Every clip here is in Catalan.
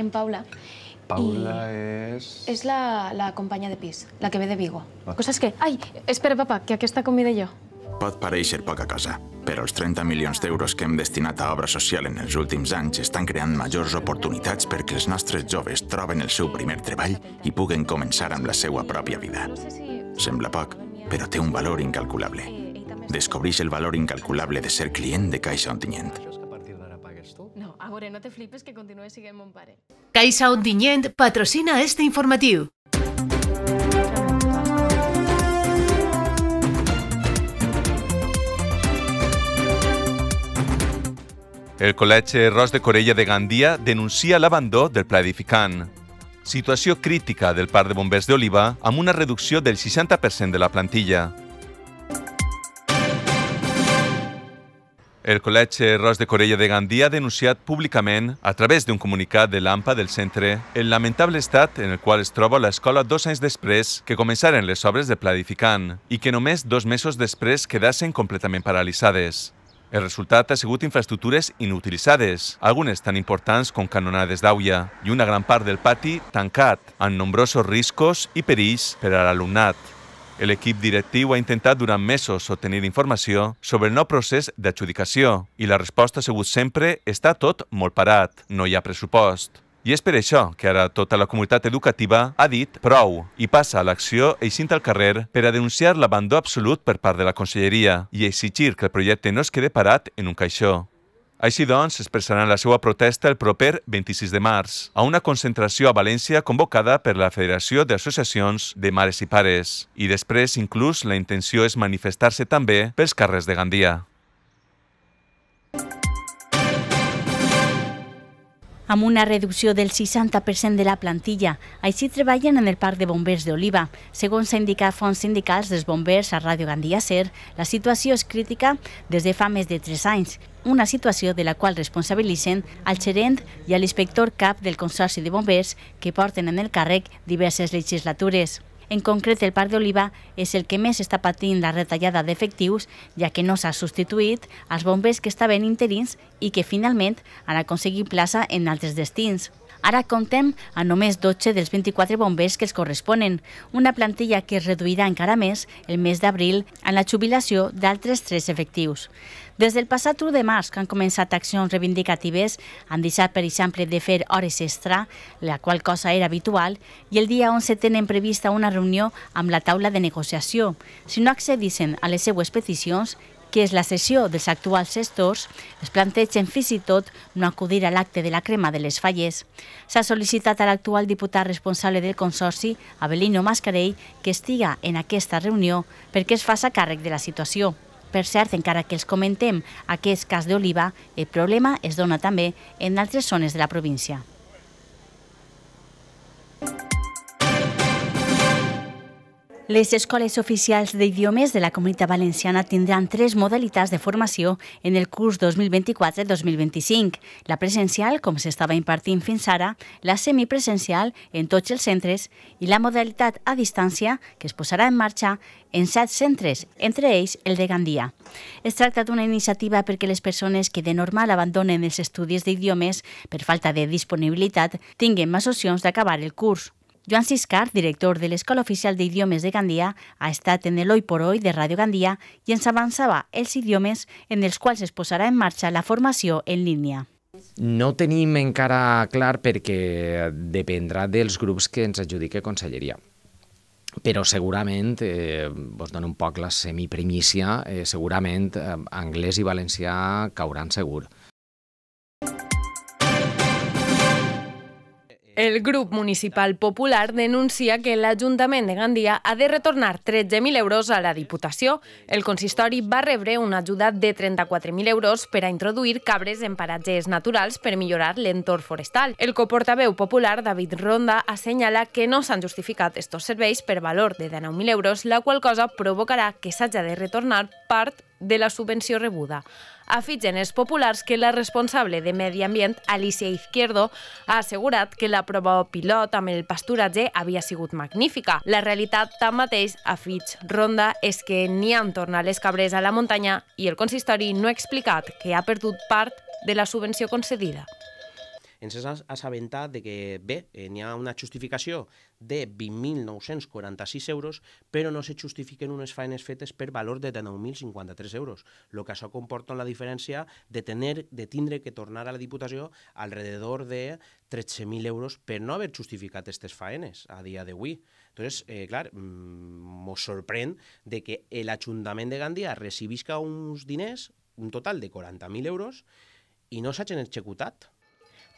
en Paula. Paula és... És la, la companya de pis, la que ve de Vigo. Ah. Coses que... Ai, espera, papa, que aquesta convida jo. Pot pareixer poca cosa, però els 30 milions d'euros que hem destinat a obra social en els últims anys estan creant majors oportunitats perquè els nostres joves troben el seu primer treball i puguen començar amb la seva pròpia vida. Sembla poc, però té un valor incalculable. Descobreix el valor incalculable de ser client de Caixa Ontinyent. A veure, no te flipes que continue siguent mon pare. Caixa Ontinyent patrocina este informatiu. El Col·legi Ros de Corella de Gandia denuncia l'abandó del pla edificant. Situació crítica del Parc de Bombers d'Oliva amb una reducció del 60% de la plantilla. El Col·legi Ros de Corella de Gandia ha denunciat públicament, a través d'un comunicat de l'AMPA del centre, el lamentable estat en el qual es troba l'escola dos anys després que començaren les obres de pla edificant i que només dos mesos després quedassen completament paralitzades. El resultat ha sigut infraestructures inutilitzades, algunes tan importants com canonades d'auia, i una gran part del pati tancat, amb nombrosos riscos i perills per a l'alumnat. L'equip directiu ha intentat durant mesos obtenir informació sobre el nou procés d'adjudicació i la resposta ha sigut sempre està tot molt parat, no hi ha pressupost. I és per això que ara tota la comunitat educativa ha dit prou i passa a l'acció eixint al carrer per a denunciar l'abandó absolut per part de la Conselleria i exigir que el projecte no es quede parat en un caixó. Així doncs, expressaran la seva protesta el proper 26 de març, a una concentració a València convocada per la Federació d'Associacions de Mares i Pares. I després, inclús, la intenció és manifestar-se també pels carrers de Gandia. Amb una reducció del 60% de la plantilla. Així treballen en el Parc de Bombers d'Oliva. Segons s'ha indicat fons sindicals dels bombers a Ràdio Gandia Ser, la situació és crítica des de fa més de 3 anys, una situació de la qual responsabilitzen al gerent i a l'inspector cap del Consorci de Bombers que porten en el càrrec diverses legislatures. En concret, el Parc d'Oliva és el que més està patint la retallada d'efectius, ja que no s'ha substituït als bombers que estaven interins i que finalment han aconseguit plaça en altres destins. Ara comptem a només 12 dels 24 bombers que els corresponen, una plantilla que es reduirà encara més el mes d'abril en la jubilació d'altres tres efectius. Des del passat 1 de març, que han començat accions reivindicatives, han deixat, per exemple, de fer hores extra, la qual cosa era habitual, i el dia 11 tenen prevista una reunió amb la taula de negociació. Si no accedissin a les seues peticions, que és la sessió dels actuals gestors, es plantegen fins i tot no acudir a l'acte de la crema de les falles. S'ha sol·licitat a l'actual diputat responsable del Consorci, Abelino Mascarell, que estiga en aquesta reunió perquè es faça càrrec de la situació. Per cert, encara que els comentem aquest cas d'Oliva, el problema es dona també en altres zones de la província. Les escoles oficials d'idiomes de la Comunitat Valenciana tindran tres modalitats de formació en el curs 2024-2025. La presencial, com s'estava impartint fins ara, la semipresencial en tots els centres i la modalitat a distància, que es posarà en marxa en set centres, entre ells el de Gandia. Es tracta d'una iniciativa perquè les persones que de normal abandonen els estudis d'idiomes per falta de disponibilitat tinguen més opcions d'acabar el curs. Joan Siscar, director de l'Escola Oficial d'Idiomes de Gandia, ha estat en l'Oi por Oi de Ràdio Gandia i ens avançava els idiomes en els quals es posarà en marxa la formació en línia. No tenim encara clar perquè dependrà dels grups que ens adjudique Conselleria però segurament, eh, vos dono un poc la semiprimícia, eh, segurament eh, anglès i valencià cauran segur. El grup municipal popular denuncia que l'Ajuntament de Gandia ha de retornar 13.000 euros a la Diputació. El consistori va rebre una ajuda de 34.000 euros per a introduir cabres en paratges naturals per millorar l'entorn forestal. El coportaveu popular, David Ronda, assenyala que no s'han justificat estos serveis per valor de 19.000 euros, la qual cosa provocarà que s'haja de retornar part de la subvenció rebuda afitgen els populars que la responsable de Medi Ambient, Alicia Izquierdo, ha assegurat que la prova pilot amb el pasturatge havia sigut magnífica. La realitat, tanmateix, a Fitch Ronda, és que n'hi han tornat les cabres a la muntanya i el consistori no ha explicat que ha perdut part de la subvenció concedida. Ens has assabentat de que, bé, eh, n'hi ha una justificació de 20.946 euros, però no se justifiquen unes feines fetes per valor de 9.053 euros, el que això comporta la diferència de, tener, de tindre que tornar a la Diputació alrededor de 13.000 euros per no haver justificat aquestes faenes a dia d'avui. Entonces, eh, clar, mos mm, sorprèn de que l'Ajuntament de Gandia recibisca uns diners, un total de 40.000 euros, i no s'hagin executat.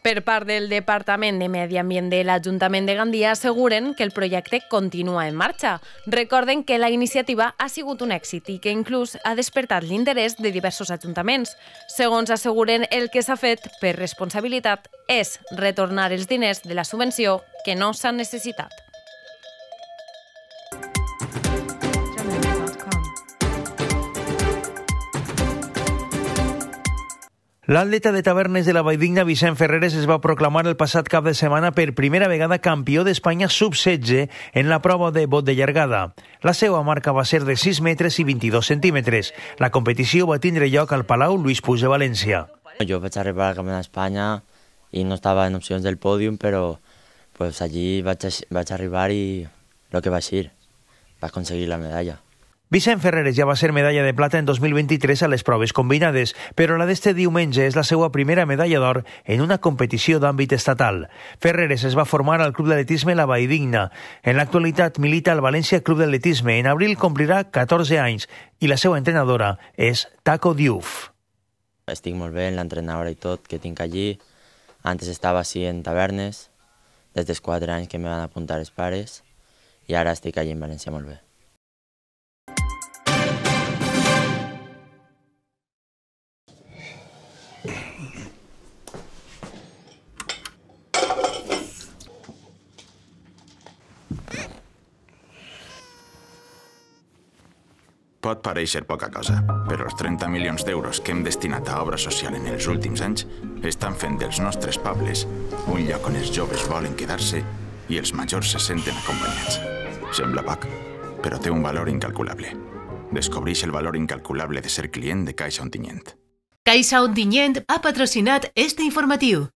Per part del Departament de Medi Ambient de l'Ajuntament de Gandia asseguren que el projecte continua en marxa. Recorden que la iniciativa ha sigut un èxit i que inclús ha despertat l'interès de diversos ajuntaments. Segons asseguren, el que s'ha fet per responsabilitat és retornar els diners de la subvenció que no s'han necessitat. L'atleta de tavernes de la Valldigna, Vicent Ferreres, es va proclamar el passat cap de setmana per primera vegada campió d'Espanya sub-16 en la prova de bot de llargada. La seva marca va ser de 6 metres i 22 centímetres. La competició va tindre lloc al Palau Lluís Puig de València. Jo vaig arribar al Campionat d'Espanya i no estava en opcions del pòdium, però pues, allí vaig, vaig arribar i el que vaig ir, vaig aconseguir la medalla. Vicent Ferreres ja va ser medalla de plata en 2023 a les proves combinades, però la d'este diumenge és la seva primera medalla d'or en una competició d'àmbit estatal. Ferreres es va formar al Club d'Atletisme La Valldigna. En l'actualitat milita al València Club d'Atletisme. En abril complirà 14 anys i la seva entrenadora és Taco Diouf. Estic molt bé en l'entrenadora i tot que tinc allí. Antes estava així en tavernes, des dels 4 anys que me van apuntar els pares, i ara estic allí en València molt bé. Pot pareixer poca cosa, però els 30 milions d'euros que hem destinat a obra social en els últims anys estan fent dels nostres pobles un lloc on els joves volen quedar-se i els majors se senten acompanyats. Sembla poc, però té un valor incalculable. Descobreix el valor incalculable de ser client de Caixa Ontinyent. Caixa Ontinyent ha patrocinat este informatiu.